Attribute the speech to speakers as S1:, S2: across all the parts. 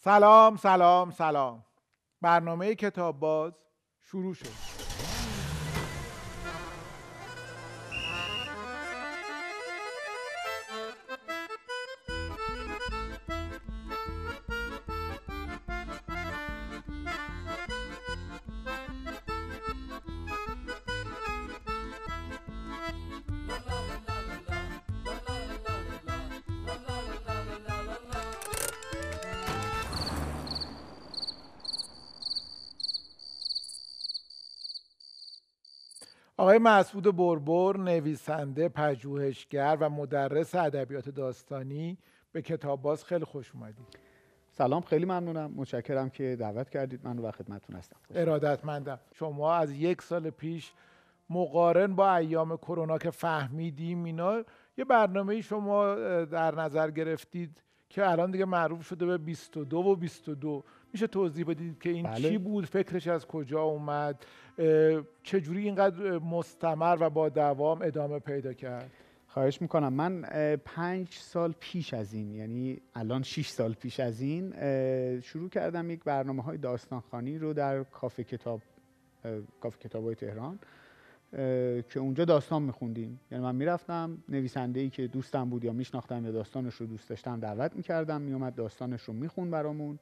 S1: سلام سلام سلام. برنامه کتاب باز شروع شد. مسعود بربر نویسنده پژوهشگر و مدرس ادبیات داستانی به کتاب باز خیلی خوش اومدید
S2: سلام خیلی ممنونم. متشکرم که دعوت کردید. من و خدمتتون هستم.
S1: ارادتمندم. شما از یک سال پیش مقارن با ایام کرونا که فهمیدیم اینا یه برنامه شما در نظر گرفتید که الان دیگه معروف شده به 22 و 22 میشه توضیح بدید که این بله. چی بود فکرش از کجا اومد چجوری اینقدر مستمر و با دوام ادامه پیدا کرد؟
S2: خواهش می‌کنم. من پنج سال پیش از این یعنی الان شیش سال پیش از این شروع کردم یک برنامه های داستانخانی رو در کافه کتاب کافه کتاب های تهران که اونجا داستان میخوندیم. یعنی من می‌رفتم نویسنده ای که دوستم بود یا میشناختم یا داستانش رو دوست داشتم دعوت می‌کردم میومد داستانش رو می‌خوند برامون.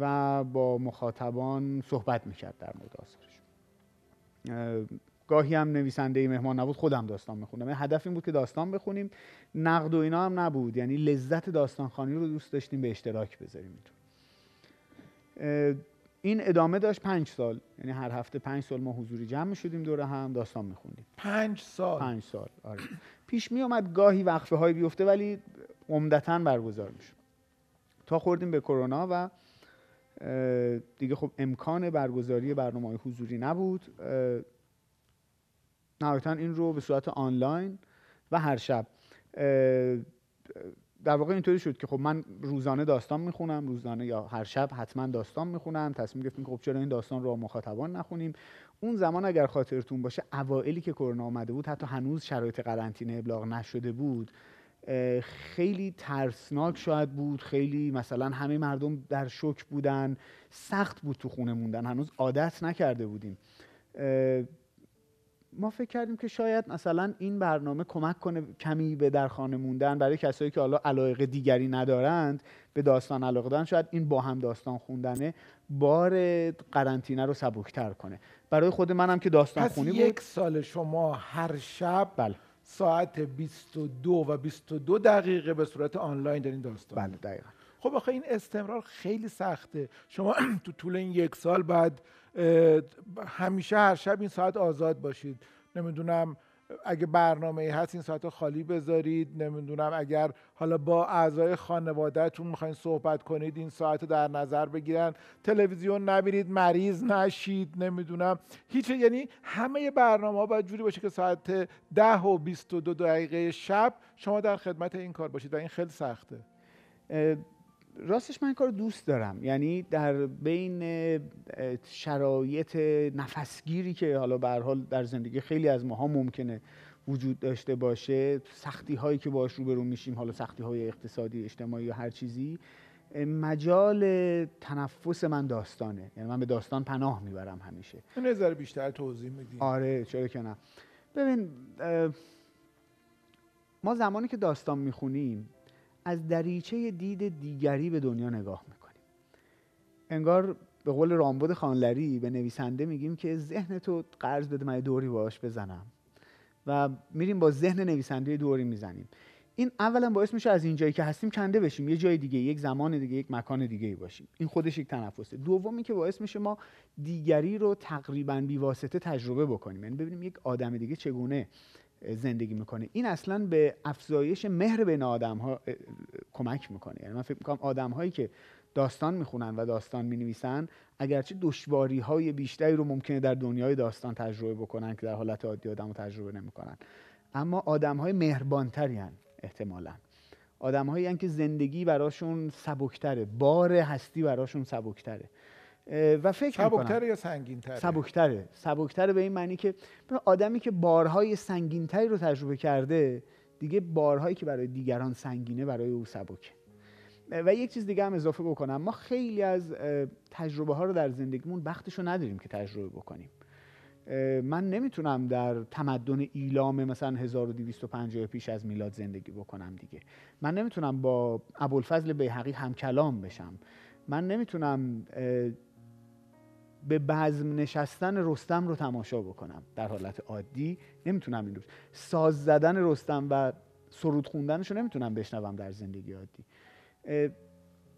S2: و با مخاطبان صحبت می‌کرد در مورد آثارش. گاهی هم نویسنده مهمان نبود خودم داستان میخوندم. هدف این بود که داستان بخونیم. نقد و اینا هم نبود. یعنی لذت داستانخوانی رو دوست داشتیم به اشتراک بذاریم این ادامه داشت پنج سال. یعنی هر هفته پنج سال ما حضوری جمع شدیم دوره هم داستان میخوندیم.
S1: پنج سال؟
S2: پنج سال آره. پیش می آمد گاهی وقفه های بیفته ولی عمدتا برگزار می‌شد. تا خوردیم به کرونا و دیگه خب امکان برگزاری برنامه های حضوری نبود. نهایتا این رو به صورت آنلاین و هر شب. در واقع اینطوری شد که خب من روزانه داستان می‌خونم روزانه یا هر شب حتما داستان می‌خونم. تصمیم گرفتیم خب چرا این داستان رو مخاطبان نخونیم. اون زمان اگر خاطرتون باشه اوائلی که کرونا آمده بود حتی هنوز شرایط قرنطینه ابلاغ نشده بود. خیلی ترسناک شاید بود. خیلی مثلا همه مردم در شوک بودن. سخت بود تو خونه موندن. هنوز عادت نکرده بودیم. ما فکر کردیم که شاید مثلا این برنامه کمک کنه کمی به در خانه موندن. برای کسایی که حالا علایق دیگری ندارند به داستان علاقه دارن شاید این با هم داستان خوندنه بار قرنطینه رو سبکتر کنه. برای خود منم که داستان خونی بود.
S1: یک سال شما هر شب بله. ساعت 22 و 22 دقیقه به صورت آنلاین دارین داستان.
S2: بله دقیقا.
S1: خب آخه این استمرار خیلی سخته. شما تو طول این یک سال بعد همیشه هر شب این ساعت آزاد باشید. نمی‌دونم اگه برنامه هست این ساعت خالی بذارید. نمی‌دونم اگر حالا با اعضای خانوادهتون می‌خواین صحبت کنید این ساعت در نظر بگیرن. تلویزیون نبینید مریض نشید نمی‌دونم. هیچ یعنی همه برنامه ها باید جوری باشه که ساعت ده و 22 دقیقه شب شما در خدمت این کار باشید و این خیلی سخته.
S2: راستش من این کار دوست دارم. یعنی در بین شرایط نفسگیری که حالا به حال در زندگی خیلی از ماها ممکنه وجود داشته باشه سختی هایی که باش روبرو میشیم حالا سختی های اقتصادی اجتماعی یا هر چیزی مجال تنفس من داستانه. یعنی من به داستان پناه می‌برم همیشه.
S1: نظر بیشتر توضیح میدیم
S2: آره چرا که نه. ببین ما زمانی که داستان می‌خونیم از دریچه دید دیگری به دنیا نگاه می‌کنیم. انگار به قول رامبد خانلری به نویسنده میگیم که ذهن تو قرض بده من دوری باش بزنم. و میریم با ذهن نویسنده دوری می‌زنیم. این اولا باعث میشه از این جایی که هستیم کنده بشیم. یه جای دیگه یک زمان دیگه یک مکان دیگه باشیم. این خودش یک تنفسه. دومی که باعث میشه ما دیگری رو تقریبا بیواسطه تجربه بکنیم. یعنی ببینیم یک آدم دیگه چگونه زندگی می‌کنه این اصلا به افزایش مهر بین آدم ها کمک می‌کنه. یعنی من فکر می‌کنم آدم هایی که داستان می‌خونن و داستان می‌نویسن اگرچه دشواری های بیشتری رو ممکنه در دنیای داستان تجربه بکنن که در حالت عادی آدم رو تجربه نمی‌کنن. اما آدم های مهربانتری هن احتمالا. آدم هایی که زندگی براشون سبکتره. بار هستی براشون سبکتره. و فکر
S1: سبکتره یا سنگینتره؟
S2: سبکتره سبکتره به این معنی که آدمی که بارهای سنگینتری رو تجربه کرده دیگه بارهایی که برای دیگران سنگینه برای او سبکه. و یک چیز دیگه هم اضافه بکنم. ما خیلی از تجربه ها رو در زندگیمون وقتش رو نداریم که تجربه بکنیم. من نمی‌تونم در تمدن ایلام مثلا 1250 پیش از میلاد زندگی بکنم دیگه. من نمی‌تونم با ابوالفضل بیهقی هم کلام بشم. من نمی‌تونم به بزم نشستن رستم رو تماشا بکنم. در حالت عادی نمی‌تونم این رو ساز زدن رستم و سرود خوندنش رو نمی‌تونم بشنوم در زندگی عادی.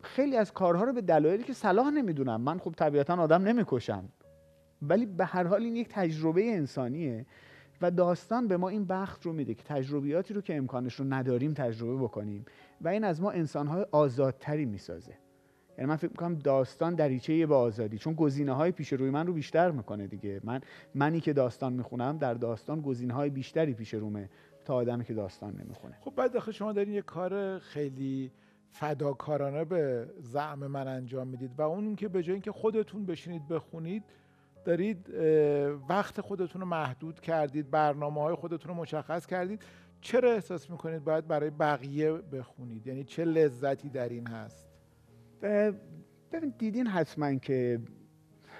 S2: خیلی از کارها رو به دلایلی که صلاح نمی‌دونم. من خب طبیعتا آدم نمی‌کشم. ولی به هر حال این یک تجربه انسانیه و داستان به ما این بخت رو میده که تجربیاتی رو که امکانش رو نداریم تجربه بکنیم و این از ما انسانهای آزادتری می‌سازه. یعنی من فکر می‌کنم داستان دریچه به آزادی. چون گزینه های پیش روی من رو بیشتر می‌کنه دیگه. من منی که داستان می‌خونم در داستان گزینه های بیشتری پیش رومه تا آدمی که داستان نمی‌خونه.
S1: خب بعد داخل شما دارین یه کار خیلی فداکارانه به زعم من انجام می‌دید و اون که به جای اینکه خودتون بشینید بخونید دارید وقت خودتون رو محدود کردید برنامه های خودتون رو مشخص کردید. چرا احساس می‌کنید باید برای بقیه بخونید؟ یعنی چه لذتی در این هست؟
S2: ببین دیدین حتما که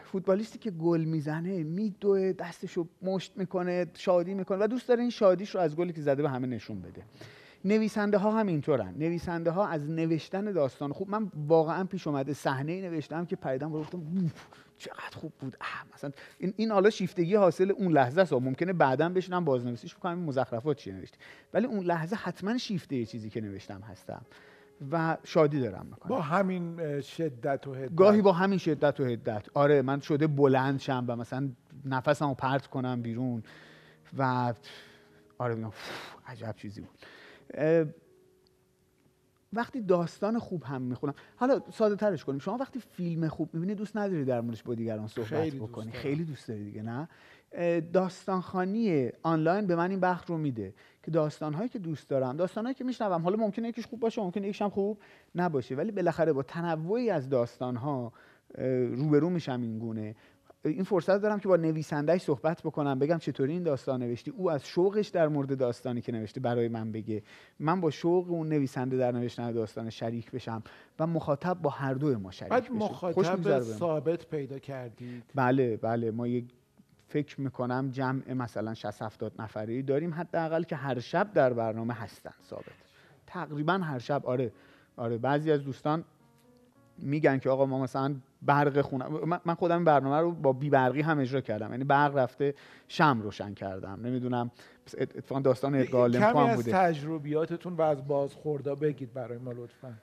S2: فوتبالیستی که گل می‌زنه میدوه دستشو مشت می‌کنه شادی می‌کنه و دوست داره این شادیش رو از گلی که زده به همه نشون بده. نویسنده ها هم اینطورن نویسنده ها از نوشتن داستان خوب من واقعا پیش اومده صحنه نوشتم که پریدم و گفتم چقدر خوب بود. مثلا این این حالا شیفتگی حاصل اون لحظه است. ممکنه بعدا بشینم بازنویسیش بکنم مزخرفات چی نوشتی ولی اون لحظه حتما شیفته چیزی که نوشتم هستم. و شادی دارم می‌کنم.
S1: با همین شدت و حدت.
S2: گاهی با همین شدت و حدت. آره من شده بلند شم و مثلا نفسمو پرت کنم بیرون و آره میگم عجب چیزی بود. وقتی داستان خوب هم می‌خونم حالا ساده ترش کنیم. شما وقتی فیلم خوب می‌بینید دوست نداری در موردش با دیگران صحبت خیلی بکنی. خیلی دوست داری دیگه نه؟ داستانخانی آنلاین به من این بخت رو میده. که داستانهایی که دوست دارم داستانهایی که میشنوم. حالا ممکنه یکیش خوب باشه ممکنه یکیش هم خوب نباشه. ولی بالاخره با تنوعی از داستانها روبرو میشم این گونه. این فرصت دارم که با نویسندهش صحبت بکنم بگم چطوری این داستان نوشتی. او از شوقش در مورد داستانی که نوشته برای من بگه. من با شوق اون نویسنده در نوشتن داستان شریک بشم و مخاطب با هر دو ما شریک
S1: بشیم. مخاطب ثابت پیدا کردید.
S2: بله بله. ما یک فکر می‌کنم جمع مثلا 60 70 نفری داریم حداقل که هر شب در برنامه هستن ثابت. تقریبا هر شب آره آره بعضی از دوستان میگن که آقا ما مثلا برق خونه من خودم برنامه رو با بی برقی هم اجرا کردم. یعنی برق رفته شم روشن کردم. نمی‌دونم اتفاقا داستان ادگار
S1: کمی از بوده. تجربیاتتون و از بازخوردا بگید برای ما لطفا.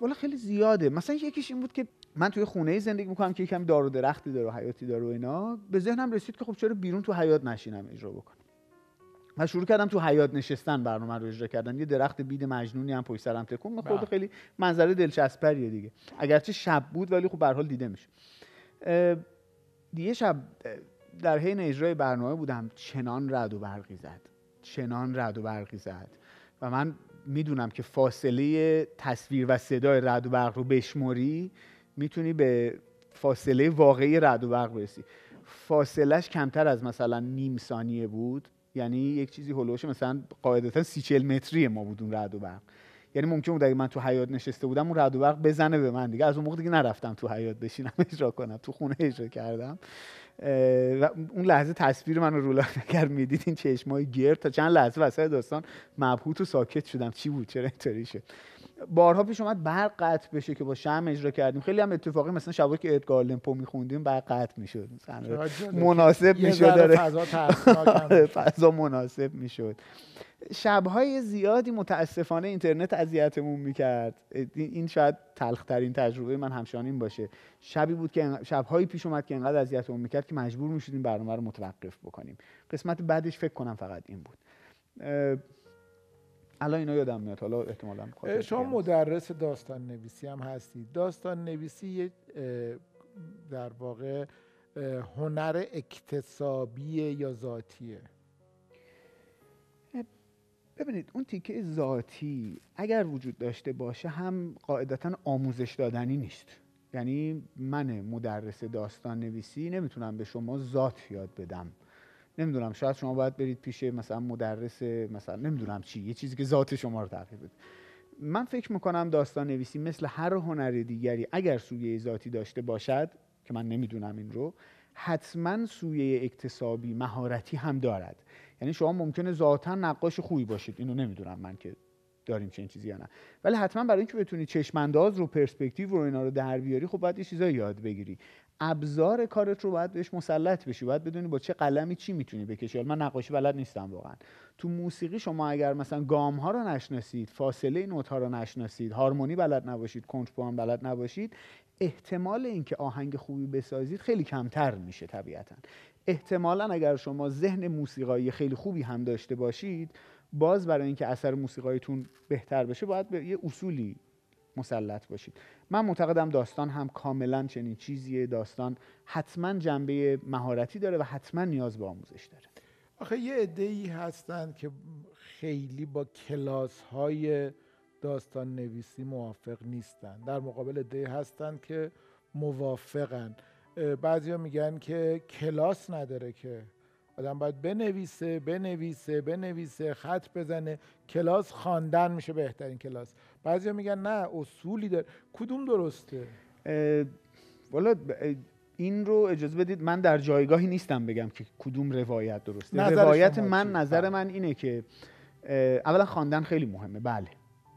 S2: والا خیلی زیاده. مثلا یکیش این بود که من توی خونه زندگی می‌کنم که یکم دار و درختی داره و حیاتی داره و اینا به ذهنم رسید که خب چرا بیرون تو حیات نشینم اجرا بکنم. و شروع کردم تو حیات نشستن برنامه رو اجرا کردن. یه درخت بید مجنونی هم پشت سرم تکون می‌خورد. بله. خیلی منظره دلچسبریه دیگه. اگرچه شب بود ولی خب به حال دیده میشه. دیگه شب در حین اجرای برنامه بودم. چنان رد و برقی زد. چنان رد و برقی زد. و من می‌دونم که فاصله تصویر و صدای رد و برق رو بشموری می‌تونی به فاصله واقعی رد و برق برسی. فاصلهش کمتر از مثلا نیم ثانیه بود. یعنی یک چیزی هلوش مثلا قاعدتا سی چل متری ما بود اون رد و برق. یعنی ممکن بود اگه من تو حیات نشسته بودم اون رد و برق بزنه به من دیگه. از اون موقع دیگه نرفتم تو حیات بشینم اجرا کنم. تو خونه اجرا کردم. و اون لحظه تصویر من رو رولا نگر می‌دید این چشمای گرد تا چند لحظه وسط داستان مبهوت و ساکت شدم. چی بود؟ چرا اینطوری شد؟ بارها پیش اومد برق قطع بشه که با شم اجرا کردیم. خیلی هم اتفاقی مثلا شبایی که ادگار لمپو میخوندیم برق قطع می‌شد. مناسب می‌شد. داره فضا مناسب می‌شد. شبهای زیادی متاسفانه اینترنت اذیتمون می‌کرد. این شاید تلخترین تجربه من همشانین باشه. شبی بود که شبهایی پیش اومد که انقدر اذیتمون می‌کرد که مجبور می‌شدیم برنامه رو متوقف بکنیم. قسمت بعدش فکر کنم فقط این بود. الان اینا یادم میاد. حالا احتمالا
S1: شما مدرس داستان نویسی هم هستید داستان نویسی در واقع هنر اکتسابی یا ذاتیه؟
S2: ببینید اون تیکه ذاتی اگر وجود داشته باشه هم قاعدتا آموزش دادنی نیست. یعنی من مدرس داستان نویسی نمی‌تونم به شما ذات یاد بدم. نمی‌دونم شاید شما باید برید پیش مثلا مدرس مثلا نمی‌دونم چی یه چیزی که ذات شما رو تغییر بده. من فکر می‌کنم داستان نویسی مثل هر هنر دیگری اگر سویه ذاتی داشته باشد که من نمی‌دونم این رو حتما سویه اکتسابی مهارتی هم دارد. یعنی شما ممکنه ذاتا نقاش خوبی باشید. اینو نمی‌دونم من که داریم چنین چیزی نه. ولی حتما برای اینکه بتونی چشمانداز رو پرسپکتیو رو اینا رو در بیاری خب باید یه چیزایی یاد بگیری. ابزار کارت رو باید بهش مسلط بشی. باید بدونی با چه قلمی چی می‌تونی بکشی. من نقاشی بلد نیستم واقعا. تو موسیقی شما اگر مثلا گام ها رو نشناسید فاصله نوت ها رو نشناسید هارمونی بلد نباشید کنترپوان بلد نباشید احتمال اینکه آهنگ خوبی بسازید خیلی کمتر میشه طبیعتا. احتمالا اگر شما ذهن موسیقایی خیلی خوبی هم داشته باشید باز برای اینکه اثر موسیقایتون بهتر بشه باید به یه اصولی مسلط باشید. من معتقدم داستان هم کاملا چنین چیزیه. داستان حتما جنبه مهارتی داره و حتما نیاز به آموزش داره.
S1: آخه یه عده ای هستن که خیلی با کلاس های داستان نویسی موافق نیستن. در مقابل عده هستن که موافقن. بعضیا میگن که کلاس نداره که. آدم باید بنویسه بنویسه بنویسه خط بزنه. کلاس خواندن میشه بهترین کلاس. بعضیا میگن نه اصولی داره. کدوم درسته؟
S2: والا این رو اجازه بدید من در جایگاهی نیستم بگم که کدوم روایت درسته. روایت من نظر بله. من اینه که اولا خواندن خیلی مهمه. بله.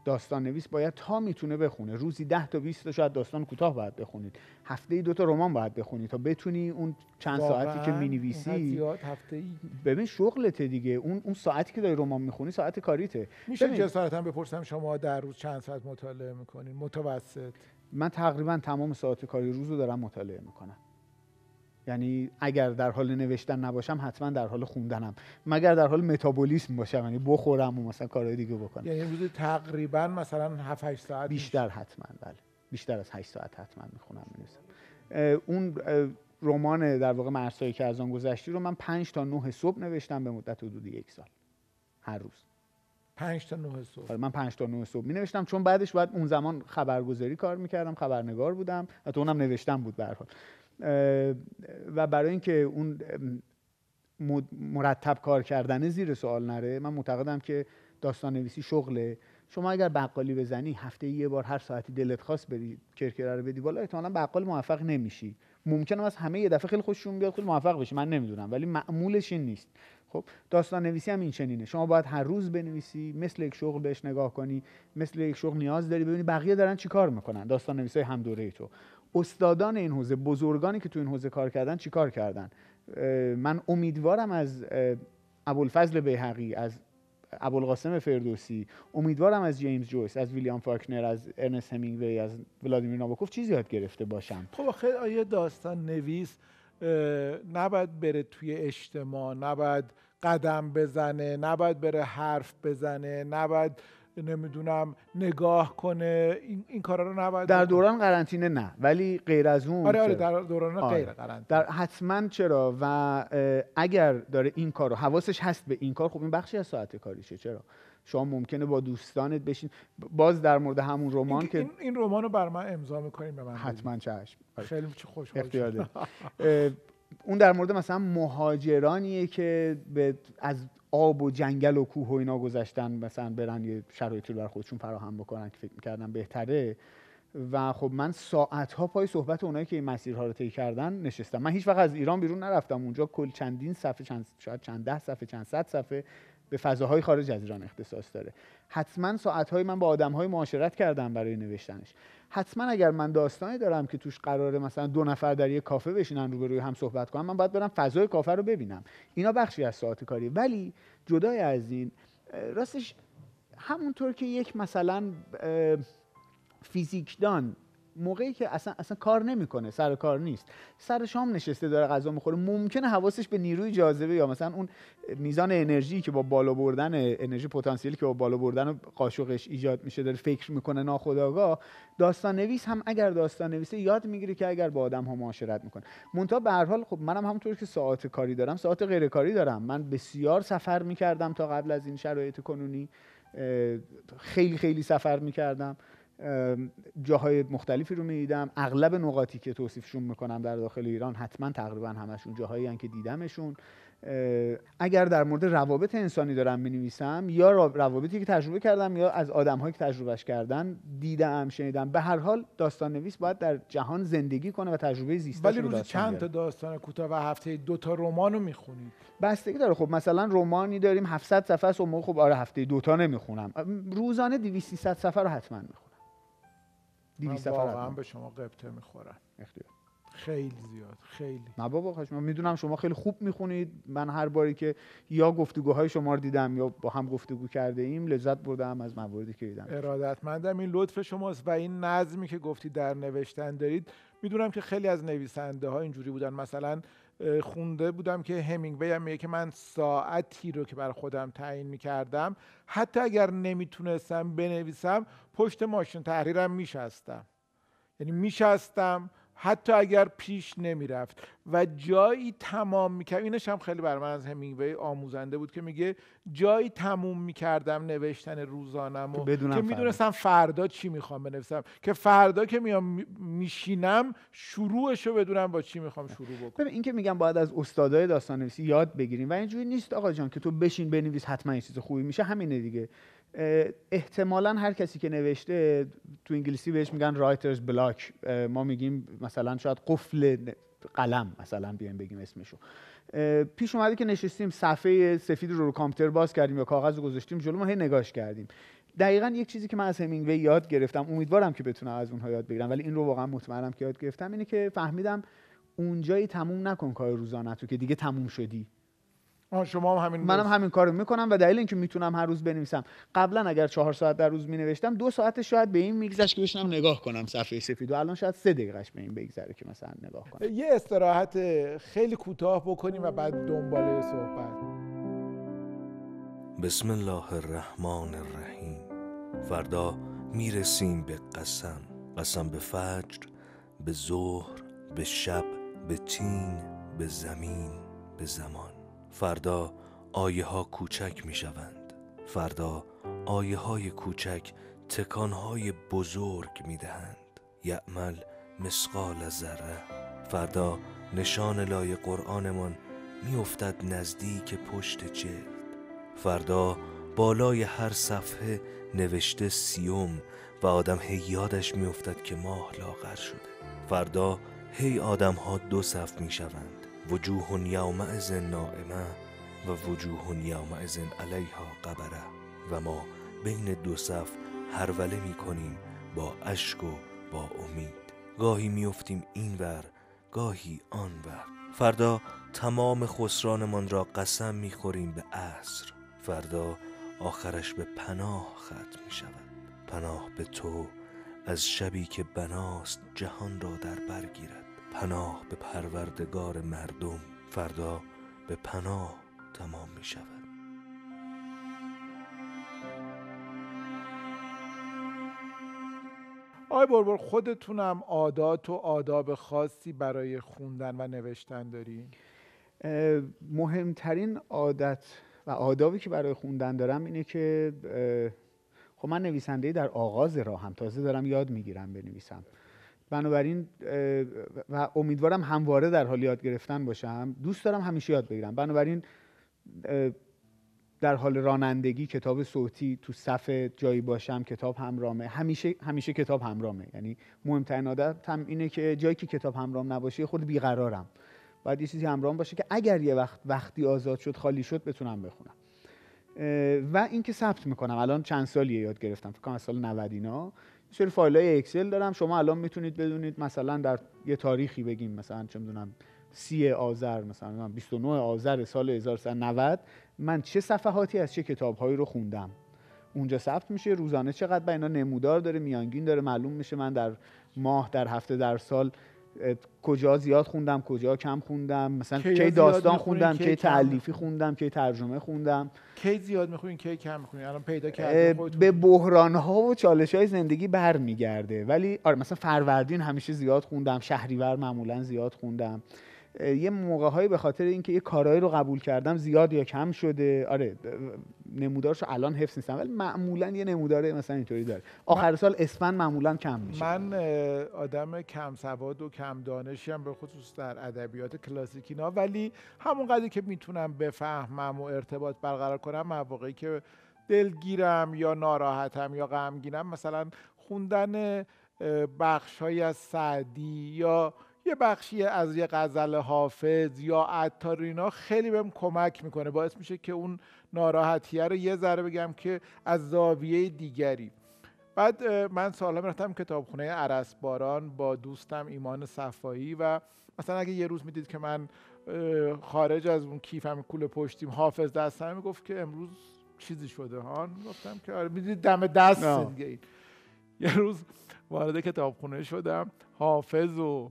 S2: داستان نویس باید تا می‌تونه بخونه. روزی 10 تا 20 تا شاید داستان کوتاه باید بخونید. هفته ای دو تا رمان باید بخونید تا بتونی اون چند ساعتی که می‌نویسی
S1: هفته ای
S2: ببین شغلته دیگه. اون اون ساعتی که داری رمان می‌خونی ساعت کاریته.
S1: میشه جسارتا هم بپرسم شما در روز چند ساعت مطالعه می‌کنین متوسط.
S2: من تقریبا تمام ساعت کاری روز رو دارم مطالعه می‌کنم. یعنی اگر در حال نوشتن نباشم حتما در حال خوندنم. مگر در حال متابولیسم باشم یعنی بخورم و مثلا کارهای دیگه بکنم.
S1: یعنی روز تقریبا مثلا 7 8 ساعت
S2: بیشتر حتما بله. بیشتر از 8 ساعت حتما می‌خونم می‌نویسم. اون رمان در واقع مرسایی که از آن گذشتی رو من 5 تا 9 صبح نوشتم به مدت حدود یک سال. هر روز.
S1: 5 تا 9 صبح. آره
S2: من 5 تا 9 صبح می نوشتم چون بعدش باید اون زمان خبرگزاری کار می‌کردم خبرنگار بودم. حتی اونم نوشتم بود به حال. و برای اینکه اون مرتب کار کردن زیر سوال نره من معتقدم که داستان نویسی شغله. شما اگر بقالی بزنی هفته یه بار هر ساعتی دلت خواست بری کرکره رو بدی بالا احتمالاً بقال موفق نمیشی. ممکنه از همه یه دفعه خیلی خوششون بیاد خیلی موفق بشی من نمی‌دونم ولی معمولش این نیست. خب داستان نویسی هم این چنینه. شما باید هر روز بنویسی مثل یک شغل بهش نگاه کنی مثل یک شغل نیاز داری ببینی بقیه دارن چیکار می‌کنن. داستان نویسای هم دوره تو. استادان این حوزه بزرگانی که تو این حوزه کار کردن چیکار کردن؟ من امیدوارم از ابوالفضل بیهقی از ابوالقاسم فردوسی امیدوارم از جیمز جویس از ویلیام فاکنر از ارنست همینگوی از ولادیمیر نابوکوف چیزی یاد گرفته باشم.
S1: خب آخه آیه داستان نویس نباید بره توی اجتماع نباید قدم بزنه نباید بره حرف بزنه نباید نمی‌دونم نگاه کنه این, این کارا رو نباید
S2: در دوران قرنطینه نه ولی غیر از اون
S1: آره آره در دوران آره. غیر قرنطینه.
S2: در حتما چرا؟ و اگر داره این کارو حواسش هست به این کار خب این بخشی از ساعت کاریشه. چرا؟ شما ممکنه با دوستانت بشین. باز در مورد همون رمان که
S1: این, این رمان رو بر من امضا می‌کنین به من
S2: حتما چشم.
S1: آره. خیلی خوشحال
S2: اون در مورد مثلا مهاجرانیه که به از آب و جنگل و کوه و اینا گذشتن مثلا برن یه شرایطی رو بر خودشون فراهم بکنن که فکر می‌کردن بهتره. و خب من ساعت ها پای صحبت اونایی که این مسیرها رو طی کردن نشستم. من هیچ وقت از ایران بیرون نرفتم اونجا. کل چندین صفحه چند شاید چند ده صفحه چند صد صفحه به فضاهای خارج از ایران اختصاص داره. حتما ساعت های من با آدم های معاشرت کردم برای نوشتنش. حتما اگر من داستانی دارم که توش قراره مثلا دو نفر در یک کافه بشینن روبروی هم صحبت کنن من باید برم فضای کافه رو ببینم. اینا بخشی از ساعت کاری ولی جدای از این راستش همونطور که یک مثلا فیزیکدان موقعی که اصلا اصلا کار نمی‌کنه سر کار نیست. سر شام نشسته داره غذا می‌خوره. ممکنه حواسش به نیروی جاذبه یا مثلا اون میزان انرژی که با بالا بردن انرژی پتانسیلی که با بالا بردن قاشقش ایجاد میشه داره فکر می‌کنه ناخودآگاه. داستان نویس هم اگر داستان نویسه یاد می‌گیره که اگر با آدم ها معاشرت می‌کنه. مونتا به هر حال خب منم همونطور که ساعت کاری دارم ساعت غیر کاری دارم. من بسیار سفر می‌کردم تا قبل از این شرایط کنونی. خیلی خیلی سفر می‌کردم. جاهای مختلفی رو می‌دیدم. اغلب نقاطی که توصیفشون می‌کنم در داخل ایران حتما تقریبا همشون جاهایی که دیدمشون. اگر در مورد روابط انسانی دارم می یا روابطی که تجربه کردم یا از آدم که تجربهش کردن دیدم شنیدم. به هر حال داستان نویس باید در جهان زندگی کنه و تجربه زیسته
S1: ولی روزی چند تا داستان کوتاه و هفته دو تا رمان رو می‌خونید؟
S2: بستگی داره. خب مثلا رمانی داریم 700 صفحه است و خب آره هفته دو تا نمی‌خونم. روزانه 200 300 صفحه رو حتما می‌خونم.
S1: 200 صفحه واقعا به شما قبطه می‌خورم. اختیار. خیلی زیاد خیلی.
S2: نه بابا خواهش من می‌دونم شما خیلی خوب می‌خونید. من هر باری که یا گفتگوهای شما رو دیدم یا با هم گفتگو کرده ایم لذت بردم از مواردی که دیدم.
S1: ارادتمندم این لطف شماست و این نظمی که گفتی در نوشتن دارید. می‌دونم که خیلی از نویسنده ها اینجوری بودن. مثلا خونده بودم که همینگوی هم میگه که من ساعتی رو که بر خودم تعیین می‌کردم حتی اگر نمی‌تونستم بنویسم پشت ماشین تحریرم میشستم. یعنی میشستم حتی اگر پیش نمی‌رفت. و جایی تمام می‌کرد اینش هم خیلی بر من از همینگوی آموزنده بود که میگه جایی تموم می‌کردم نوشتن روزانم و که می‌دونستم فردا چی می‌خوام بنویسم. که فردا که میام میشینم شروعش رو بدونم با چی می‌خوام شروع بکنم.
S2: ببین این که میگم باید از استادای داستان نویسی یاد بگیریم و اینجوری نیست آقا جان که تو بشین بنویس حتما این چیز خوبی میشه همینه دیگه. احتمالا هر کسی که نوشته تو انگلیسی بهش میگن رایترز بلاک ما میگیم مثلا شاید قفل قلم مثلا بیایم بگیم اسمشو. پیش اومده که نشستیم صفحه سفید رو رو کامپیوتر باز کردیم یا کاغذ رو گذاشتیم جلو ما هی نگاش کردیم. دقیقا یک چیزی که من از همینگوی یاد گرفتم امیدوارم که بتونم از اونها یاد بگیرم ولی این رو واقعا مطمئنم که یاد گرفتم اینه که فهمیدم اونجایی تموم نکن کار روزانه تو که دیگه تموم شدی.
S1: شما هم همین
S2: منم هم همین کارو می‌کنم و دلیل اینکه می‌تونم هر روز بنویسم. قبلا اگر چهار ساعت در روز مینوشتم دو ساعت شاید به این میگذشت که بشنم نگاه کنم صفحه سفید. و الان شاید سه دقیقهش به این بگذره که مثلا نگاه کنم.
S1: یه استراحت خیلی کوتاه بکنیم و بعد دنباله صحبت.
S3: بسم الله الرحمن الرحیم. فردا می‌رسیم به قسم. قسم به فجر به ظهر به شب به تین به زمین به زمان. فردا آیه ها کوچک می شوند فردا آیه های کوچک تکان های بزرگ می دهند یعمل مسقال ذره. فردا نشان لای قرآنمان می افتد نزدیک پشت جلد. فردا بالای هر صفحه نوشته سیوم و آدم هی یادش می افتد که ماه لاغر شده. فردا هی آدم ها دو صف می شوند وجوه یومئذ نائمه و وجوه یومئذ علیها قبره و ما بین دو صف هروله می کنیم با اشک و با امید. گاهی میافتیم اینور گاهی آنور فردا تمام خسرانمان را قسم می‌خوریم به عصر. فردا آخرش به پناه ختم می شود پناه به تو از شبی که بناست جهان را در برگیرد پناه به پروردگار مردم فردا به پناه تمام می شود
S1: آقای بربر خودتونم عادات و آداب خاصی برای خوندن و نوشتن دارین؟
S2: مهمترین عادت و آدابی که برای خوندن دارم اینه که خب من نویسنده در آغاز راهم تازه دارم یاد می‌گیرم بنویسم. بنابراین و امیدوارم همواره در حال یاد گرفتن باشم. دوست دارم همیشه یاد بگیرم. بنابراین در حال رانندگی کتاب صوتی تو صف جایی باشم کتاب همرامه. همیشه همیشه کتاب همرامه. یعنی مهمترین عادت هم اینه که جایی که کتاب همرام نباشه خود بیقرارم. باید یه چیزی همرام باشه که اگر یه وقت وقتی آزاد شد خالی شد بتونم بخونم. و اینکه ثبت می‌کنم. الان چند سالیه یاد گرفتم. فکر کنم سال 90 اینا. سری فایل های اکسل دارم. شما الان می‌تونید بدونید مثلا در یه تاریخی بگیم مثلا چه می‌دونم سی آذر مثلا 29 آذر سال 1390 من چه صفحاتی از چه کتابهایی رو خوندم؟ اونجا ثبت میشه. روزانه چقدر به اینا نمودار داره میانگین داره معلوم میشه من در ماه در هفته در سال کجا زیاد خوندم کجا کم خوندم مثلا کی داستان خوندم کی تعلیفی خوندم کی ترجمه خوندم.
S1: کی زیاد می‌خونین کی کم می‌خونین الان پیدا کردین
S2: به بحران ها و چالش های زندگی برمیگرده. ولی آره مثلا فروردین همیشه زیاد خوندم شهریور معمولا زیاد خوندم. یه موقع به خاطر اینکه یه کارهایی رو قبول کردم زیاد یا کم شده. آره نمودارشو الان حفظ نیستم ولی معمولا یه نموداره مثلا اینطوری داره. آخر سال اسفند معمولا کم میشه.
S1: من آدم کم سواد و کم دانشی هم به خصوص در ادبیات کلاسیک اینا. ولی همون قدری که می‌تونم بفهمم و ارتباط برقرار کنم مواقعی که دلگیرم یا ناراحتم یا غمگینم مثلا خوندن بخش از سعدی یا یه بخشی از یه غزل حافظ یا عطار اینا خیلی بهم کمک می‌کنه. باعث میشه که اون ناراحتیه رو یه ذره بگم که از زاویه دیگری. بعد من سالها می‌رفتم کتابخونه عرس باران با دوستم ایمان صفایی و مثلا اگه یه روز می‌دید که من خارج از اون کیفم کول پشتیم حافظ دستم می‌گفت که امروز چیزی شده. ها گفتم که آره می‌دید دم دست دیگه یه روز وارد کتابخونه شدم حافظ و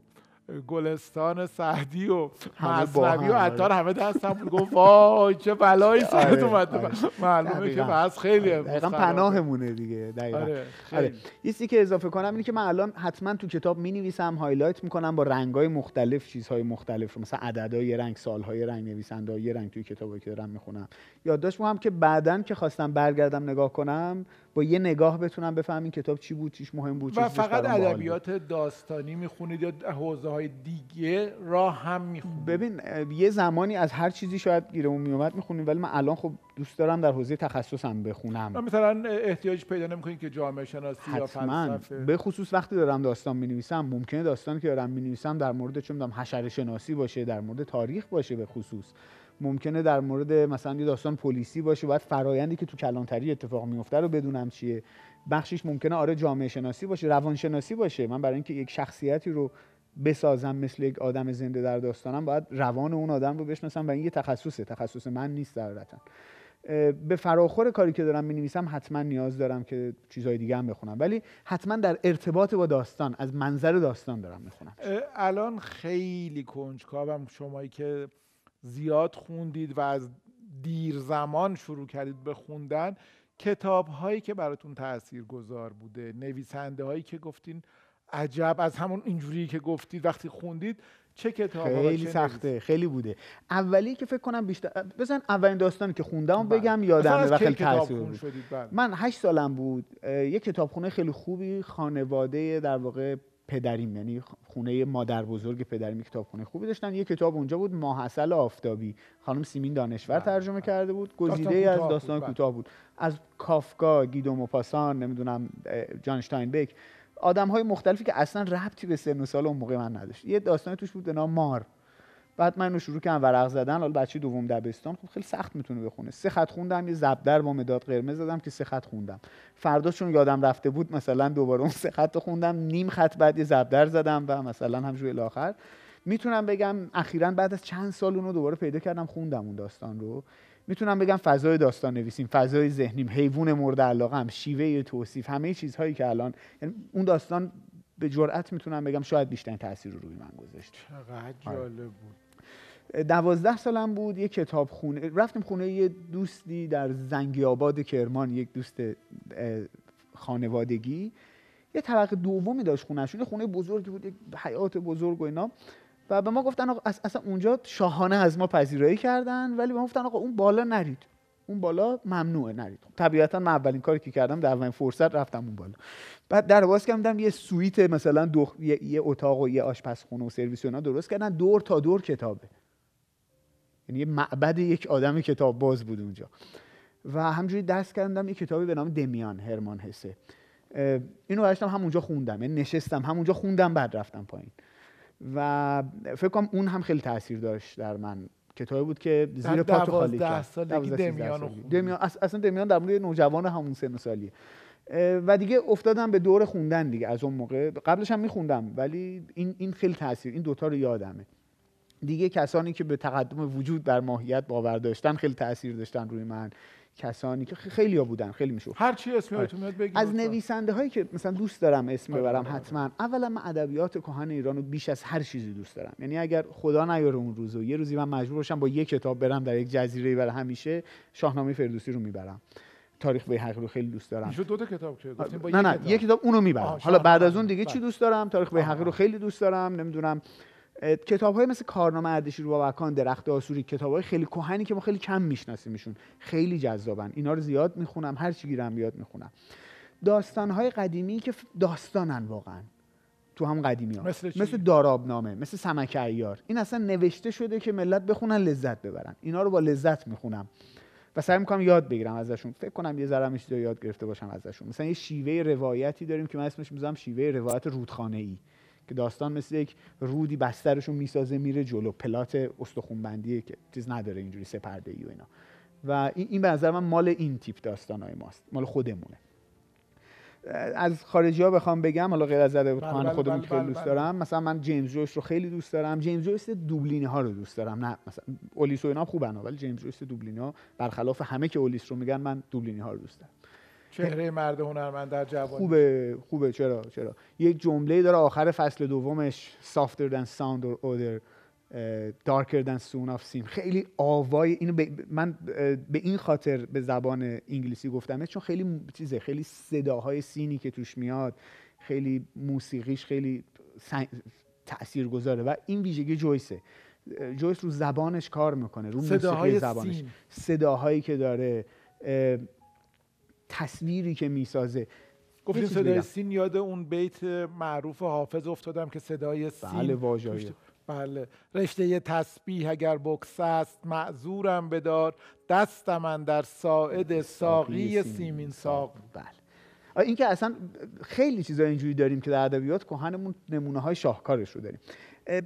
S1: گلستان سعدی و مصنوی و عطار همه دستم بود. گفت وای چه بلایی سرت آره، اومد. آره. معلومه که بس خیلی
S2: دقیقا پناهمونه دیگه دقیقا. آره, آره. یه که اضافه کنم اینه که من الان حتما تو کتاب می نویسم highlight می‌کنم با رنگای مختلف چیزهای مختلف. مثلا عددهای رنگ سالهای رنگ نویسنده یه رنگ توی کتابی که دارم می‌خونم. یادداشت هم که بعدا که خواستم برگردم نگاه کنم با یه نگاه بتونم بفهم این کتاب چی بود چیش مهم بود
S1: و فقط ادبیات داستانی می‌خونید یا حوزه های دیگه راه هم می‌خونید؟
S2: ببین یه زمانی از هر چیزی شاید گیرمون میومد می‌خونیم ولی من الان خب دوست دارم در حوزه تخصصم بخونم.
S1: مثلا احتیاج پیدا نمی‌کنید که جامعه شناسی یا فلسفه.
S2: به خصوص وقتی دارم داستان می‌نویسم ممکنه داستانی که دارم می‌نویسم در مورد چه می‌دونم حشره شناسی باشه در مورد تاریخ باشه به خصوص. ممکنه در مورد مثلا یه داستان پلیسی باشه باید فرایندی که تو کلانتری اتفاق میفته رو بدونم چیه. بخشش ممکنه آره جامعه شناسی باشه روانشناسی باشه. من برای اینکه یک شخصیتی رو بسازم مثل یک آدم زنده در داستانم باید روان اون آدم رو بشناسم و این یه تخصصه. تخصص من نیست در به فراخور کاری که دارم نویسم حتما نیاز دارم که چیزهای دیگه هم بخونم. ولی حتما در ارتباط با داستان از منظر داستان دارم می‌خونم.
S1: الان خیلی کنجکاوم شمایی که زیاد خوندید و از دیر زمان شروع کردید به خوندن کتاب هایی که براتون تأثیر گذار بوده نویسنده هایی که گفتین عجب از همون اینجوری که گفتید وقتی خوندید چه کتاب
S2: خیلی سخته خیلی بوده اولی که فکر کنم بیشتر بزن اولین داستانی که خوندم بله. بگم یادمه و خیلی تاثیر بود بله. من هشت سالم بود یه کتابخونه خیلی خوبی خانواده در واقع پدریم یعنی خونه مادر بزرگ پدریم کتابخونه خوبی داشتن. یه کتاب اونجا بود ماحصل آفتابی. خانم سیمین دانشور بله. ترجمه کرده بود. گزیده از داستان کوتاه بود. از کافکا گیدو موپاسان نمی‌دونم جان بک آدم های مختلفی که اصلا ربطی به سن و سال اون موقع من نداشت. یه داستانی توش بود به نام مار. بعد من اینو شروع کردم ورق زدن حالا بچه دوم دبستان خب خیلی سخت می‌تونه بخونه. سه خط خوندم یه زبدر با مداد قرمز زدم که سه خط خوندم. فردا چون یادم رفته بود مثلا دوباره اون سه خط خوندم نیم خط بعد یه زبدر زدم و مثلا همجوری الاخر می‌تونم بگم اخیرا بعد از چند سال اونو دوباره پیدا کردم خوندم اون داستان رو. می‌تونم بگم فضای داستان نویسیم فضای ذهنیم حیوان مورد علاقه هم شیوه توصیف همه چیزهایی که الان یعنی اون داستان به جرئت می‌تونم بگم شاید بیشترین تاثیر رو روی من گذاشت.
S1: چقدر. جالب بود.
S2: دوازده سالم بود یه کتاب خونه رفتیم خونه یه دوستی در زنگی آباد کرمان یک دوست خانوادگی. یه طبقه دومی داشت خونه یه خونه بزرگی بود یک حیات بزرگ و اینا. و به ما گفتن آقا اصلا اونجا شاهانه از ما پذیرایی کردن ولی به ما گفتن آقا اون بالا نرید. اون بالا ممنوعه نرید. طبیعتا من اولین کاری که کردم در اولین فرصت رفتم اون بالا. بعد در باز کردم یه سویت مثلا دو... یه... یه اتاق و یه آشپزخونه و سرویس درست کردن دور تا دور کتابه. یعنی یه معبد یک آدم کتاب باز بود اونجا. و همجوری دست کردم یه کتابی به نام دمیان هرمان حسه. اینو برشتم همونجا خوندم یعنی نشستم همونجا خوندم بعد رفتم پایین. و فکر کنم اون هم خیلی تاثیر داشت در من. کتابی بود که زیر پاتو خالی کرد.
S1: دمیان,
S2: دمیان اصلا دمیان در مورد نوجوان همون سن سالیه. و دیگه افتادم به دور خوندن دیگه از اون موقع. قبلش هم میخوندم ولی این این خیلی تاثیر این دوتا رو یادمه. دیگه کسانی که به تقدم وجود در ماهیت باور داشتن خیلی تاثیر داشتن روی من. کسانی که خیلی ها بودن خیلی می‌شد.
S1: هر چی اسمی آره. میاد بگید
S2: از نویسنده هایی که مثلا دوست دارم اسم آره، ببرم آره، حتما. اولا من ادبیات کهن ایران رو بیش از هر چیزی دوست دارم. یعنی اگر خدا نیاره اون روزو یه روزی من مجبور باشم با یک کتاب برم در یک جزیره برای همیشه شاهنامه فردوسی رو می‌برم. تاریخ بیهقی رو خیلی دوست دارم.
S1: دو تا کتاب که
S2: گفتیم با نه نه یک کتاب اونو می‌برم. حالا بعد از اون دیگه چی بله. دوست دارم؟ تاریخ بیهقی رو خیلی دوست دارم. نمی‌دونم. کتاب های مثل کارنامه اردشیر و بابکان درخت آسوری کتاب های خیلی کهنی که ما خیلی کم میشناسیمشون خیلی جذابن. اینا رو زیاد می‌خونم هر چی گیرم بیاد می‌خونم. داستان های قدیمی که داستانن واقعا. تو هم قدیمی ها.
S1: مثل,
S2: مثل دارابنامه مثل سمک ایار. این اصلا نوشته شده که ملت بخونن لذت ببرن. اینا رو با لذت می‌خونم. و سعی می‌کنم یاد بگیرم ازشون. فکر کنم یه ذره چیزا یاد گرفته باشم ازشون. مثلا یه شیوه روایتی داریم که من اسمش می‌ذارم شیوه روایت رودخانه ای که داستان مثل یک رودی بسترشون می‌سازه میره جلو. پلات استخونبندی که چیز نداره اینجوری سپرده ای و اینا. و این به نظر من مال این تیپ داستان های ماست. مال خودمونه. از خارجی ها بخوام بگم حالا غیر از زده بود بله، بله، خودمون بله، خیلی دوست دارم. مثلا من جیمز جویس رو خیلی دوست دارم. جیمز جویس دوبلینی ها رو دوست دارم. نه مثلا اولیس و اینا خوبن ولی جیمز جویس دوبلینی ها برخلاف همه که اولیس رو میگن من دوبلینی ها رو دوست دارم.
S1: چهره مرد هنرمند در جوانی.
S2: خوبه خوبه. چرا چرا؟ یک جمله داره آخر فصل دومش softer than sound or odor darker than soon of seem خیلی آوای اینو من به این خاطر به زبان انگلیسی گفتم چون خیلی چیزه خیلی صداهای سینی که توش میاد خیلی موسیقیش خیلی تأثیر گذاره و این ویژگی جویسه جویس رو زبانش کار می‌کنه رو موسیقی زبانش. سین. صداهایی که داره تصویری که می‌سازه.
S1: گفتین صدای سین یاد اون بیت معروف حافظ افتادم که صدای سین
S2: بله واجایی
S1: بله. رشته تسبیح اگر بکس است معذورم بدار دست من در ساعد ساقی سیمین ساق.
S2: بله. این که اصلا خیلی چیزا اینجوری داریم که در ادبیات کهنمون نمونه های شاهکارش رو داریم.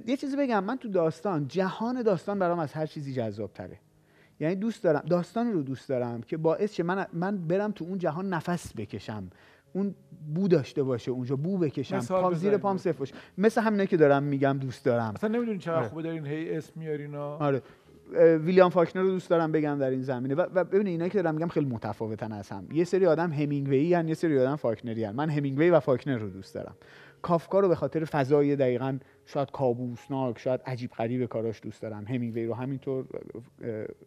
S2: یه چیزی بگم من تو داستان جهان داستان برام از هر چیزی جذاب تره یعنی دوست دارم داستانی رو دوست دارم که باعث شه من من برم تو اون جهان نفس بکشم. اون بو داشته باشه اونجا بو بکشم. پام زیر پام صفر باشه. مثل همینه که دارم میگم دوست دارم.
S1: اصلا نمی‌دونی چقدر آره. خوبه دارین هی اسم میارینا
S2: آره. ویلیام فاکنر رو دوست دارم بگم در این زمینه. و ببینید اینا که دارم میگم خیلی متفاوتن از هم. یه سری آدم همینگوی هن یه سری آدم فاکنری هن. من همینگوی و فاکنر رو دوست دارم. کافکا رو به خاطر فضای دقیقا شاید کابوسناک شاید عجیب غریب کاراش دوست دارم. همینگوی رو همینطور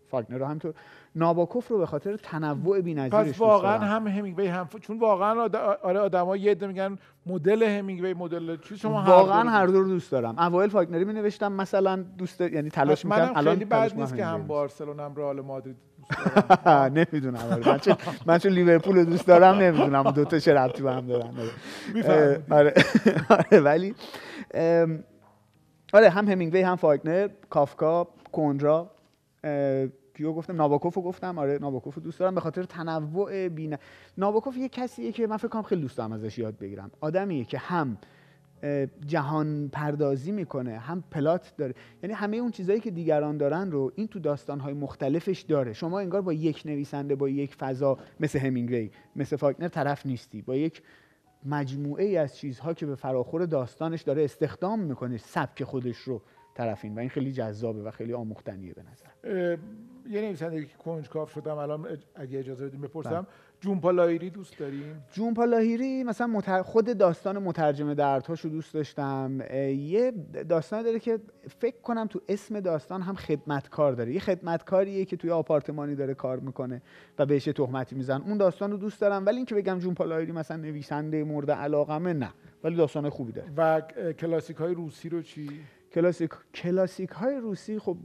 S2: فاگنر رو همینطور. ناباکوف رو به خاطر تنوع بی‌نظیرش
S1: پس واقعا هم همینگوی هم چون واقعا آره آدما یه عده میگن مدل همینگوی مدل چی شما
S2: واقعا هر دو رو دوست دارم. اوایل فاگنری می نوشتم مثلا دوست یعنی تلاش می‌کردم
S1: الان بد نیست که هم بارسلونا هم رئال مادرید
S2: نمی‌دونم من چون من چون لیورپول رو دوست دارم نمی‌دونم. دو تا چه ربطی به هم دارن. آره. آره. ولی آره هم همینگوی هم فاگنر کافکا کندرا. کیو گفتم؟ ناباکوف رو گفتم. آره ناباکوف رو دوست دارم. به خاطر تنوع بینه ناباکوف یه کسیه که من فکر کنم خیلی دوست دارم ازش یاد بگیرم. آدمیه که هم جهان پردازی می‌کنه هم پلات داره. یعنی همه اون چیزهایی که دیگران دارن رو این تو داستانهای مختلفش داره. شما انگار با یک نویسنده با یک فضا مثل همینگوی مثل فاکنر طرف نیستی. با یک مجموعه ای از چیزها که به فراخور داستانش داره استخدام می‌کنه سبک خودش رو طرفین. و این خیلی جذابه و خیلی آموختنیه به نظر.
S1: یه نویسنده که کنجکاو شدم الان اگه اجازه بدیم بپرسم. بله. جونپا لاهیری دوست داریم
S2: جونپا لاهیری مثلا متر... خود داستان مترجم دردهاشو دوست داشتم. یه داستان داره که فکر کنم تو اسم داستان هم خدمتکار داره. یه خدمتکاریه که توی آپارتمانی داره کار می‌کنه و بهش تهمتی میزن اون داستان رو دوست دارم ولی اینکه بگم جونپا لاهیری مثلا نویسنده مورد علاقمه نه. ولی داستان خوبی داره.
S1: و کلاسیک های روسی رو چی؟
S2: کلاسیک کلاسیک های روسی خب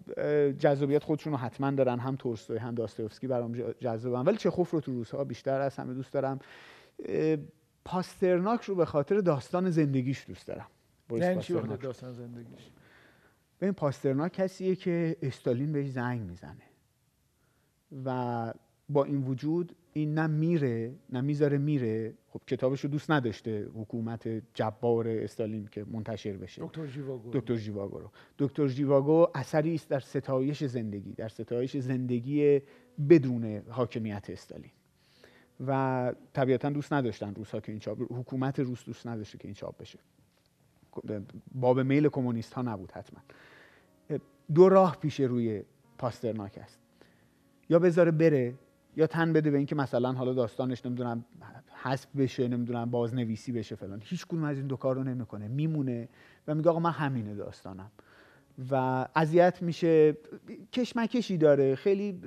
S2: جذابیت خودشون رو حتما دارن هم تولستوی هم داستایوفسکی برام جذابن. ولی چخوف رو تو روس ها بیشتر از همه دوست دارم. پاسترناک رو به خاطر داستان زندگیش دوست دارم.
S1: یعنی چی داستان زندگیش؟
S2: ببین پاسترناک کسیه که استالین بهش زنگ می‌زنه. و با این وجود این نه میره نه می‌ذاره میره. خب کتابش رو دوست نداشته حکومت جبار استالین که منتشر بشه.
S1: دکتر جیواگو.
S2: دکتر جیواگو رو. دکتر جیواگو اثری است در ستایش زندگی در ستایش زندگی بدون حاکمیت استالین. و طبیعتا دوست نداشتن روس ها که این چاپ حکومت روس دوست نداشته که این چاپ بشه. باب میل کمونیست ها نبود حتما. دو راه پیش روی پاسترناک است. یا بذاره بره یا تن بده به اینکه مثلا حالا داستانش نمی‌دونم حذف بشه نمی‌دونم بازنویسی بشه فلان. هیچ کدوم از این دو کار رو نمی‌کنه میمونه و میگه آقا من همینه داستانم. و اذیت میشه. کشمکشی داره. خیلی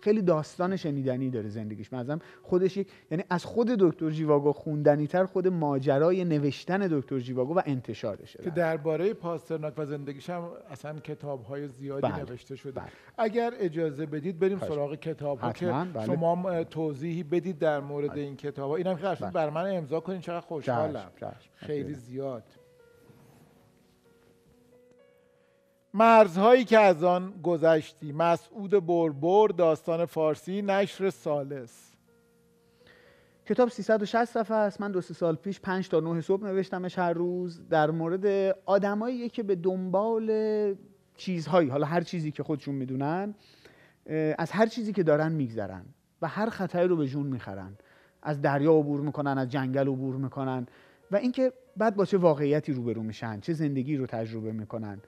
S2: خیلی داستان شنیدنی داره زندگیش مثلا خودش یک یعنی از خود دکتر جیواگو خوندنی تر خود ماجرای نوشتن دکتر جیواگو و انتشارشه
S1: که درباره پاسترناک و زندگیش هم اصلا کتاب های زیادی
S2: بله.
S1: نوشته شده
S2: بله.
S1: اگر اجازه بدید بریم
S2: خواهش.
S1: سراغ کتاب ها که
S2: بله.
S1: شما توضیحی بدید در مورد
S2: بله.
S1: این کتاب ها اینم که
S2: بله.
S1: بر من امضا کنین چقدر خوشحالم. خیلی زیاد مرزهایی که از آن گذشتی مسعود بربر داستان فارسی نشر سالس
S2: کتاب 360 صفحه است. من دو سه سال پیش 5 تا 9 صبح نوشتمش هر روز در مورد آدمایی که به دنبال چیزهایی حالا هر چیزی که خودشون می‌دونن از هر چیزی که دارن میگذرن و هر خطری رو به جون می‌خرن. از دریا عبور می‌کنن از جنگل عبور می‌کنن و اینکه بعد با چه واقعیتی روبرو میشن چه زندگی رو تجربه می‌کنن.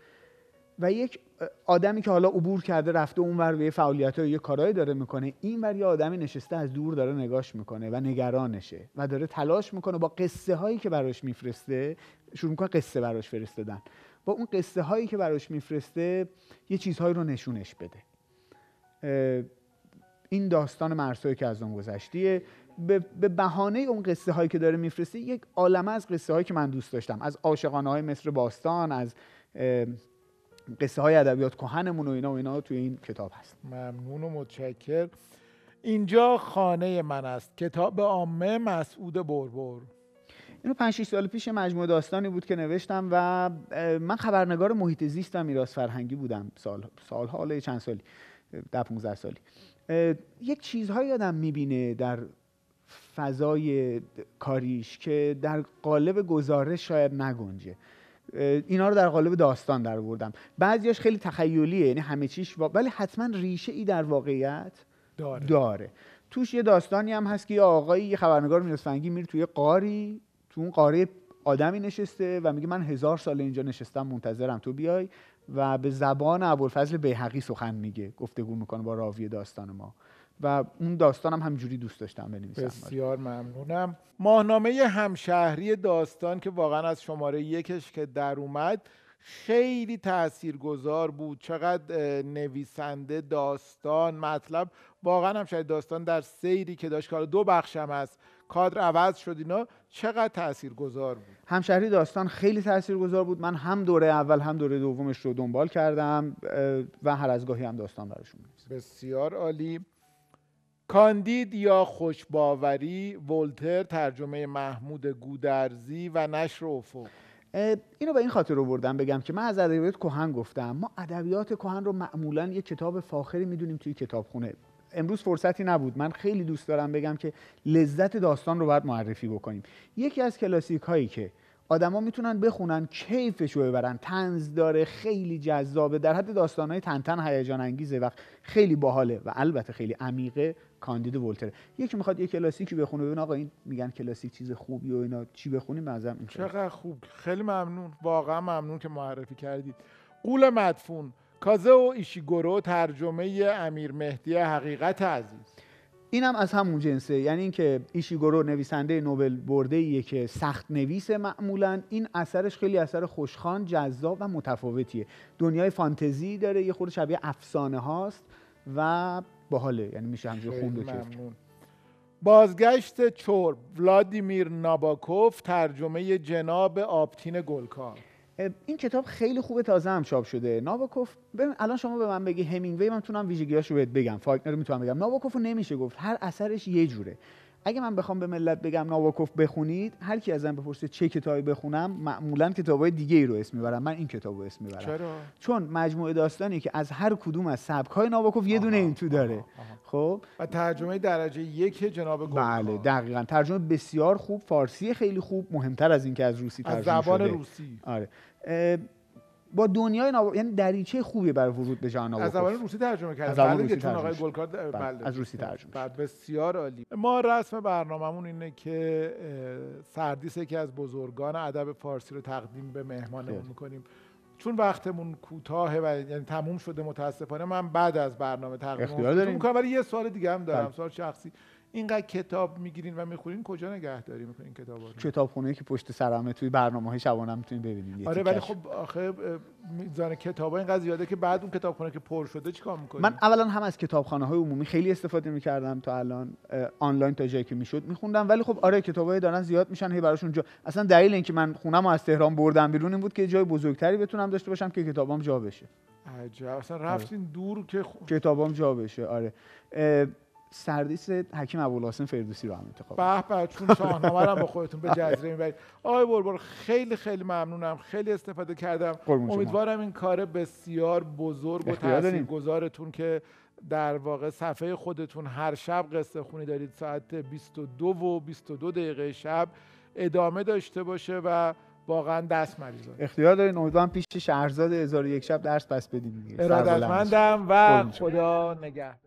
S2: و یک آدمی که حالا عبور کرده رفته اونور به یه فعالیت یه کارایی داره می‌کنه این ور یه آدمی نشسته از دور داره نگاش می‌کنه و نگرانشه و داره تلاش می‌کنه با قصه هایی که براش میفرسته شروع می‌کنه قصه براش فرستادن. با اون قصه هایی که براش میفرسته یه چیزهایی رو نشونش بده. این داستان مرسایی که از اون گذشتیه. به به بهانه اون قصه هایی که داره میفرسته یک عالمه از قصه هایی که من دوست داشتم. از عاشقانه های مصر باستان از قصه های ادبیات کهنمون و اینا و اینا توی این کتاب هست.
S1: ممنون و متشکر اینجا خانه من است. کتاب عامه مسعود بربر.
S2: اینو 5 6 سال پیش مجموعه داستانی بود که نوشتم و من خبرنگار محیط زیست و میراث فرهنگی بودم سال سالها حالا چند سالی ده 15 سالی. یک چیزهایی آدم می‌بینه در فضای کاریش که در قالب گزارش شاید نگنجه. اینا رو در قالب داستان در بردم بعضیاش خیلی تخیلیه یعنی همه چیش وا- ولی حتما ریشه ای در واقعیت
S1: داره.
S2: داره. توش یه داستانی هم هست که یه آقایی یه خبرنگار میرسفنگی میره توی قاری تو اون قاره آدمی نشسته و میگه من هزار سال اینجا نشستم منتظرم تو بیای. و به زبان ابوالفضل بیهقی سخن میگه گفتگو می‌کنه با راوی داستان ما. و اون داستانم همجوری دوست داشتم بنویسم.
S1: بسیار ممنونم. ماهنامه همشهری داستان که واقعا از شماره یکش که در اومد خیلی تاثیرگذار بود. چقدر نویسنده داستان مطلب. واقعا هم شاید داستان در سیری که داشت که حالا دو بخشم هست. کادر عوض شد اینا. چقدر تاثیرگذار بود؟
S2: همشهری داستان خیلی تاثیرگذار بود. من هم دوره اول هم دوره دومش رو دنبال کردم و هر از گاهی هم داستان براشون.
S1: بسیار عالی. کاندید یا خوشباوری ولتر ترجمه محمود گودرزی و نشر افق.
S2: اینو به این خاطر رو بردم بگم که من از ادبیات کهن گفتم. ما ادبیات کهن رو معمولا یه کتاب فاخری می‌دونیم توی کتابخونه. امروز فرصتی نبود. من خیلی دوست دارم بگم که لذت داستان رو باید معرفی بکنیم. یکی از کلاسیک هایی که آدما می‌تونن بخونن کیفش رو ببرن. تنز داره خیلی جذابه. در حد داستانهای تنتن هیجان انگیزه و خیلی باحاله و البته خیلی عمیقه. کاندید ولتر. یکی می‌خواد یه کلاسیکی بخونه. ببین آقا این میگن کلاسیک چیز خوبی و اینا. چی بخونیم؟ نظرم این
S1: چقدر خوب. خیلی ممنون. واقعا ممنون که معرفی کردید. قول مدفون. کازه و ایشیگورو ترجمه امیر مهدی حقیقت عزیز.
S2: اینم از همون جنسه. یعنی اینکه ایشیگورو نویسنده نوبل برده ایه که سخت نویسه معمولا. این اثرش خیلی اثر خوشخوان جذاب و متفاوتیه. دنیای فانتزی داره یه خورده شبیه افسانه هاست و باحاله. یعنی میشه همجور خوند و
S1: بازگشت چور ولادیمیر ناباکوف ترجمه جناب آبتین گلکار.
S2: این کتاب خیلی خوبه تازه هم چاپ شده. ناباکوف ببین الان شما به من بگی همینگوی من می‌تونم ویژگیاشو بهت بگم. فاکنر می‌تونم بگم. ناباکوف رو نمیشه گفت. هر اثرش یه جوره. اگه من بخوام به ملت بگم ناباکوف بخونید هر کی ازم بپرسه چه کتابی بخونم معمولا کتابای دیگه ای رو اسم می‌برم. من این کتاب رو اسم می‌برم.
S1: چرا؟
S2: چون مجموعه داستانی که از هر کدوم از سبک‌های ناباکوف یه دونه این تو داره. خب؟
S1: و ترجمه درجه یک جناب گلکار
S2: بله دقیقا. ترجمه بسیار خوب. فارسی خیلی خوب. مهمتر از اینکه از روسی
S1: از
S2: ترجمه
S1: زبان
S2: شده.
S1: روسی.
S2: آره. با دنیای نابا... یعنی دریچه خوبی برای ورود به جهان
S1: از زبان روسی ترجمه کرد
S2: از
S1: بله
S2: روسی
S1: چون آقای
S2: ترجمه شد.
S1: گلکار
S2: بله،
S1: بله
S2: از روسی ترجمه
S1: بله بسیار عالی ما رسم برنامهمون اینه که سردیس یکی از بزرگان ادب فارسی رو تقدیم به مهمانمون. می‌کنیم چون وقتمون کوتاهه و یعنی تموم شده متاسفانه من بعد از برنامه تقدیم. می‌کنم ولی یه سوال دیگه هم دارم
S2: بله.
S1: سوال شخصی اینقدر کتاب می‌گیرین و می‌خورین کجا نگهداری می‌کنین کتابا رو؟
S2: کتابخونه که پشت سرمه توی برنامه های شبانه می‌تونید ببینید
S1: آره ولی. خب آخه میزان کتابا اینقدر زیاده که بعد اون کتابخونه که پر شده چیکار می‌کنین
S2: من اولا هم از کتابخانه های عمومی خیلی استفاده می‌کردم تا الان آنلاین تا جایی که می‌شد میخوندم ولی خب آره کتابای دارن زیاد میشن هی براشون جا اصلا دلیل اینکه من خونم از تهران بردم بیرون این بود که جای بزرگتری بتونم داشته باشم که کتابام جا بشه.
S1: عجب اصلا رفتین دور که خ-
S2: کتابام جا بشه آره. سردیس حکیم ابوالحسن فردوسی رو هم انتخاب
S1: به به چون شاهنامه رو با خودتون به جزیره می‌برید آقای بربر خیلی خیلی ممنونم خیلی استفاده کردم. امیدوارم این کار بسیار بزرگ و. تاثیرگذارتون که در واقع صفحه خودتون هر شب قصه خونی دارید ساعت 22 و 22 دقیقه شب ادامه داشته باشه و واقعا دست مریضان
S2: اختیار دارین امیدوارم پیش شهرزاد هزار یک شب درس پس بدین. سربلندش.
S1: ارادتمندم و. خدا نگهدار